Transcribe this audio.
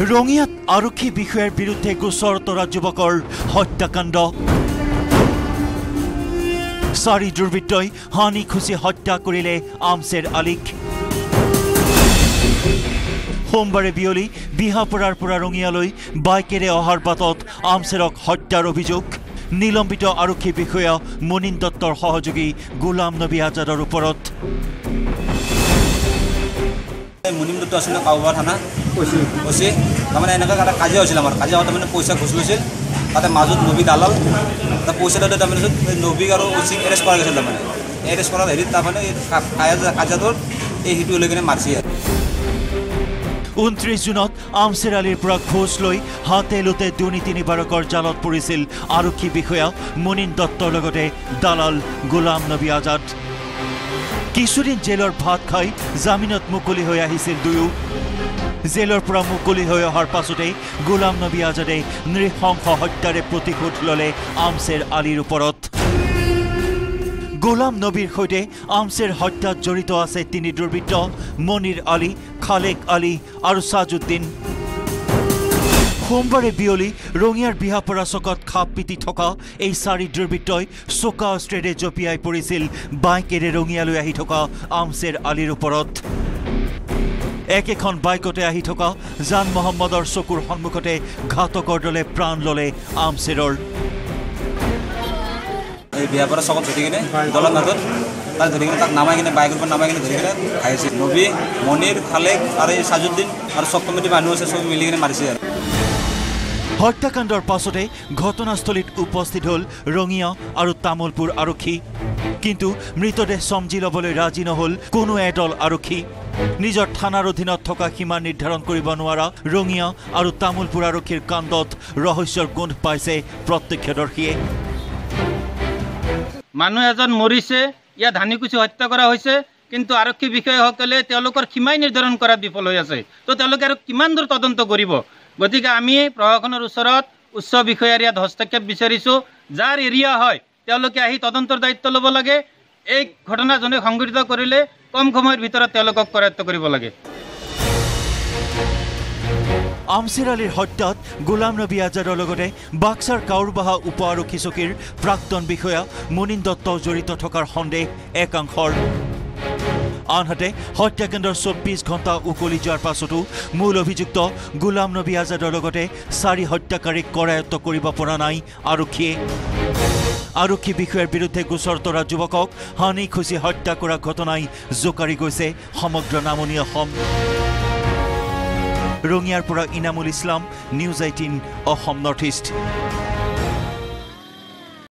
ৰঙিয়াত আৰক্ষী বিষয়াৰ বিৰুদ্ধে গোচৰ তৰা যুৱকৰ হত্যাকাণ্ড। চাৰি দুৰ্বৃত্তই হানি খুচি হত্যা কৰিলে আমছেৰ আলিক। সোমবাৰে বিয়লি বিহাপুৰাৰ পৰা ৰঙিয়ালৈ বাইকেৰে অহাৰ বাটত আমছেৰক হত্যাৰ অভিযোগ। নিলম্বিত আৰক্ষী বিষয়া মুনীন দত্তৰ সহযোগী গোলাম নবী আজাদৰ ওপৰত। মুনিম দত্ত আছিল ন কাউবা থানা। কৈছে কৈছে তাৰমানে এনেকুৱা এটা কাজিয়া হৈছিল আমাৰ। কাজিয়া হওঁতে মানে পইচা ঘুচ লৈছিল তাতে মাজত নবী দালাল তাত পইচা দিওঁতে তাৰমানে নবীক আৰু উচিক এৰেষ্ট কৰা গৈছিল তাৰমানে। এৰেষ্ট কৰাৰ হেৰিত তাৰমানে কাজিয়াটোৰ এই সিটো লৈ কিনে মাৰিছে ঊনত্ৰিছ জুনত আমছেৰ আলিৰ পৰা ঘোচ লৈ হাতে লোতে দুৰ্নীতি নিবাৰকৰ জালত পৰিছিল। আৰক্ষী বিষয়া মুনীন দত্তৰ লগতে দালাল গোলাম নবী আজাদ। কিছুদিন জেলৰ ভাত খাই জামিনত মুকলি হৈ আহিছিল দুয়ো। জেলৰ পৰা মুকলি হৈ অহাৰ পাছতেই গোলাম নবী আজাদে নৃশংস হত্যাৰে প্ৰতিশোধ ল'লে আমছেৰ আলিৰ ওপৰত। গোলাম নবীৰ সৈতে আমছেৰ হত্যাত জড়িত আছে তিনি দুৰ্বৃত্ত মনিৰ আলী খালেক আলী আৰু ছাজুদ্দিন। সোমবাৰে বিয়লি ৰঙিয়াৰ বিহাপৰা চকত খাপ পিটি থকা এই চাৰি দুৰ্বৃত্তই চোকা অস্ত্ৰেৰে জঁপিয়াই পৰিছিল। বাইকেৰে ৰঙিয়ালৈ আহি থকা আমছেৰ আলিৰ ওপৰত। একেখন বাইকতে আহি থকা জান মহম্মদৰ চকুৰ সন্মুখতে ঘাতকৰ দলে প্ৰাণ ল'লে আমছেৰৰ। এই বিয়াৰ পৰা চকত ধৰি কিনে দলত নাটত তাত ধৰি কিনে তাক নামাই কিনে বাইকৰ পৰা নামাই কিনে ধৰি কিনে খাইছে নবী মনিৰ খালেক আৰু এই চাজুদ্দিন আৰু চব কমিটিৰ মানুহ আছে চব মিলি কিনে মাৰিছে আৰু। হত্যাকাণ্ডৰ পাছতে ঘটনাস্থলীত উপস্থিত হ'ল ৰঙিয়া আৰু তামোলপুৰ আৰক্ষী। কিন্তু মৃতদেহ চমজি ল'বলৈ ৰাজি নহ'ল কোনো এদল আৰক্ষী। নিজৰ থানাৰ অধীনত থকা সীমা নিৰ্ধাৰণ কৰিব নোৱাৰা ৰঙিয়া আৰু তামোলপুৰ আৰক্ষীৰ কাণ্ডত ৰহস্যৰ গোন্ধ পাইছে প্ৰত্যক্ষদৰ্শীয়ে। মানুহ এজন মৰিছে ইয়াত হানিকুচি হত্যা কৰা হৈছে কিন্তু আৰক্ষী বিষয়াসকলে তেওঁলোকৰ সীমাই নিৰ্ধাৰণ কৰাত বিফল হৈ আছে। তো তেওঁলোকে আৰু কিমান দূৰ তদন্ত কৰিব? গতিকে আমি প্ৰশাসনৰ ওচৰত উচ্চ বিষয়াৰ ইয়াত হস্তক্ষেপ বিচাৰিছোঁ যাৰ এৰিয়া হয় তেওঁলোকে আহি তদন্তৰ দায়িত্ব ল'ব লাগে। এই ঘটনাজনে সংঘটিত কৰিলে কম সময়ৰ ভিতৰত তেওঁলোকক কৰায়ত্ব কৰিব লাগে। আমছেৰ আলীৰ হত্যাত গোলাম নবী আজাদৰ লগতে বাক্সাৰ কাউৰবাহা উপ আৰক্ষী চকীৰ প্ৰাক্তন বিষয়া মুনীন দত্ত জড়িত থকাৰ সন্দেহ একাংশৰ। আনহাতে হত্যাকাণ্ডৰ চৌব্বিছ ঘণ্টা উকলি যোৱাৰ পাছতো মূল অভিযুক্ত গোলাম নবী আজাদৰ লগতে চাৰি হত্যাকাৰীক কৰায়ত্ব কৰিব পৰা নাই আৰক্ষীয়ে। আৰক্ষী বিষয়াৰ বিৰুদ্ধে গোচৰ তৰা যুৱকক হানি খুচি হত্যা কৰা ঘটনাই জোকাৰি গৈছে সমগ্ৰ নামনি অসম। ৰঙিয়াৰ পৰা Inamul Islam News eighteen Assam North East.